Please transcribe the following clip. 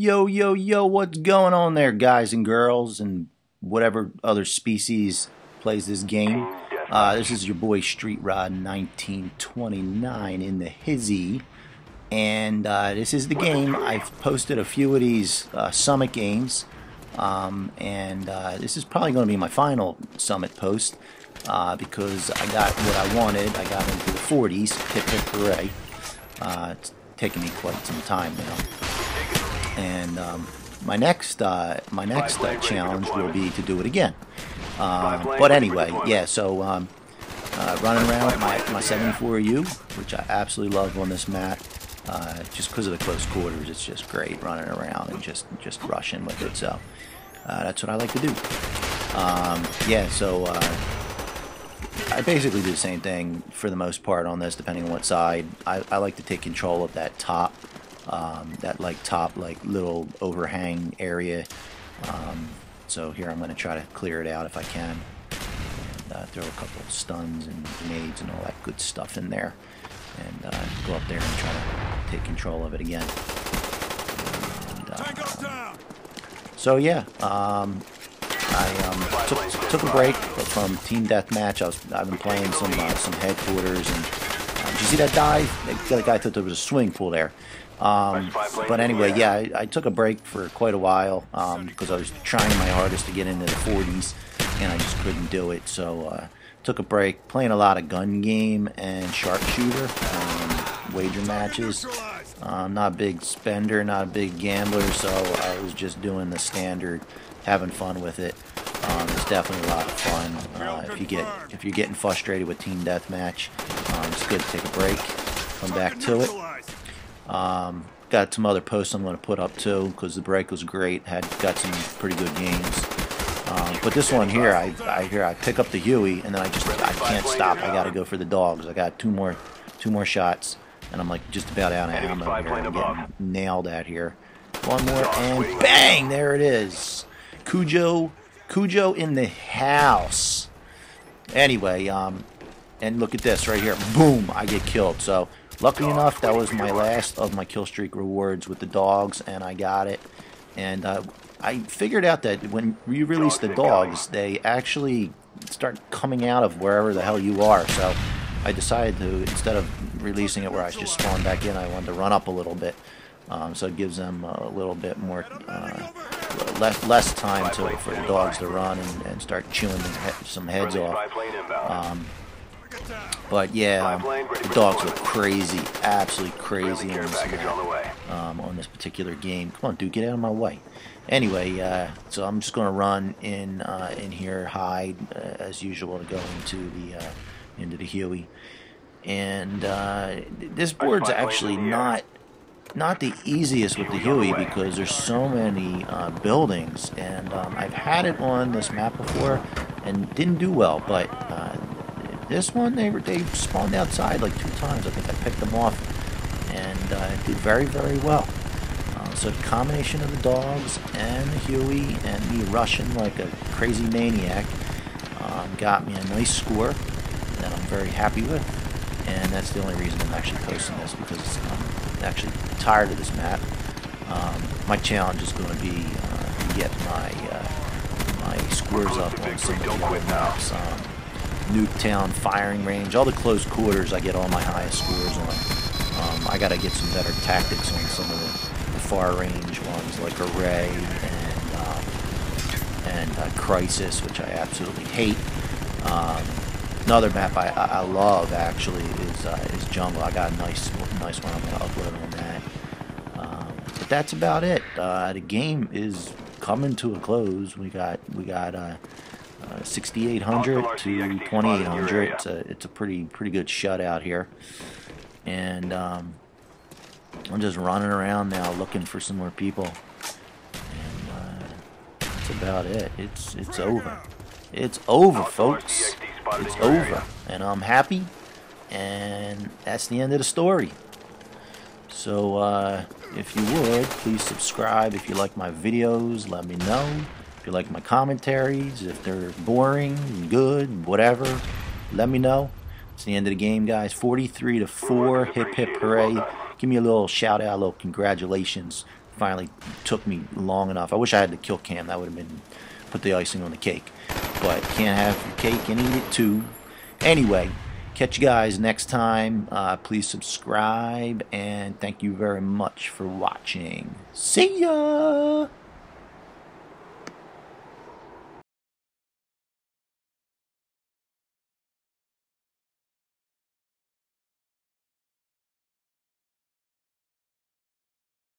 Yo, yo, yo, what's going on there, guys and girls, and whatever other species plays this game? Uh, this is your boy Street Rod 1929 in the hizzy, and uh, this is the game. I've posted a few of these uh, summit games, um, and uh, this is probably going to be my final summit post uh, because I got what I wanted. I got into the 40s, hip hip hooray. Uh, it's taken me quite some time now. And um, my next uh, my next uh, challenge will be to do it again. Uh, but anyway, yeah. So um, uh, running around with my my 74U, which I absolutely love on this map, uh, just because of the close quarters. It's just great running around and just just rushing with it. So uh, that's what I like to do. Um, yeah. So. I basically do the same thing for the most part on this, depending on what side. I, I like to take control of that top um, that like top like little overhang area. Um, so here I'm going to try to clear it out if I can. And, uh, throw a couple of stuns and grenades and all that good stuff in there. And uh, go up there and try to take control of it again. And, uh, so yeah, um, I um, took, took a break from Team Deathmatch. I was I've been playing some uh, some headquarters and did you see that dive? The guy thought there was a swing pool there. Um, but anyway, yeah, I, I, took a break for quite a while um, because I was trying my hardest to get into the 40s and I just couldn't do it. So uh, took a break, playing a lot of gun game and sharpshooter um, wager matches. I'm not a big spender, not a big gambler, so I was just doing the standard, having fun with it. Um, it's definitely a lot of fun. Uh, if you get if you're getting frustrated with team deathmatch, it's good to take a break, come back to it. Um, got some other posts I'm going to put up too because the break was great. Had got some pretty good games. Um, but this one here, I, I here I pick up the Huey and then I just I can't stop. I got to go for the dogs. I got two more two more shots and I'm like just about out of ammo here. I'm getting nailed at here. One more and bang! There it is. Cujo, Cujo in the house. Anyway, um, and look at this right here. Boom! I get killed. So Luckily enough, that was my last of my kill streak rewards with the dogs, and I got it. And uh, I figured out that when you release the dogs, they actually start coming out of wherever the hell you are. So I decided to, instead of releasing it where I just spawned back in, I wanted to run up a little bit. Um, so it gives them a little bit more, uh, less, less time to, for the dogs to run and, and start chewing some heads off. Um, but yeah, um, the dogs look crazy, absolutely crazy on this, um, on this particular game. Come on, dude, get out of my way. Anyway, uh, so I'm just going to run in uh, in here, hide uh, as usual to go into the uh, into the Huey. And uh, this board's actually not not the easiest with the Huey because there's so many uh, buildings, and um, I've had it on this map before and didn't do well, but this one, they they spawned outside like two times. I think I picked them off and uh, did very, very well. Uh, so the combination of the dogs and the Huey and me rushing like a crazy maniac um, got me a nice score that I'm very happy with. And that's the only reason I'm actually posting this because I'm actually tired of this map. Um, my challenge is going to be uh, to get my uh, my scores up on some of the maps. Um, Nuketown firing range, all the close quarters, I get all my highest scores on. Um, I got to get some better tactics on some of the, the far range ones like Array and um, and uh, Crisis, which I absolutely hate. Um, another map I, I, love actually is uh, is Jungle. I got a nice nice one. I'm gonna upload on that. Um, but that's about it. Uh, the game is coming to a close. We got we got uh, uh, 6800 to 2800. It's a it's a pretty pretty good shutout here, and um, I'm just running around now looking for some more people, and uh, that's about it. It's it's over. It's over, folks. It's over, and I'm happy, and that's the end of the story. So, uh, if you would, please subscribe. If you like my videos, let me know you like my commentaries, if they're boring, good, whatever, let me know. It's the end of the game, guys. 43 to 4. Hip hip hooray. Give me a little shout out, a little congratulations finally took me long enough. I wish I had the kill cam. That would have been put the icing on the cake. But can't have your cake and eat it too. Anyway, catch you guys next time. Uh, please subscribe and thank you very much for watching. See ya!